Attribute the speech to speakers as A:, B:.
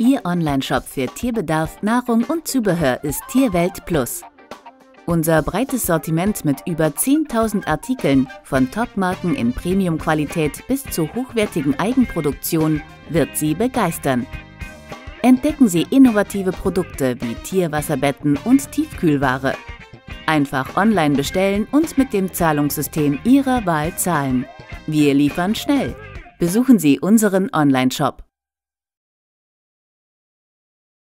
A: Ihr Onlineshop für Tierbedarf, Nahrung und Zubehör ist Tierwelt Plus. Unser breites Sortiment mit über 10.000 Artikeln, von Topmarken in Premium-Qualität bis zu hochwertigen Eigenproduktionen, wird Sie begeistern. Entdecken Sie innovative Produkte wie Tierwasserbetten und Tiefkühlware. Einfach online bestellen und mit dem Zahlungssystem Ihrer Wahl zahlen. Wir liefern schnell. Besuchen Sie unseren Onlineshop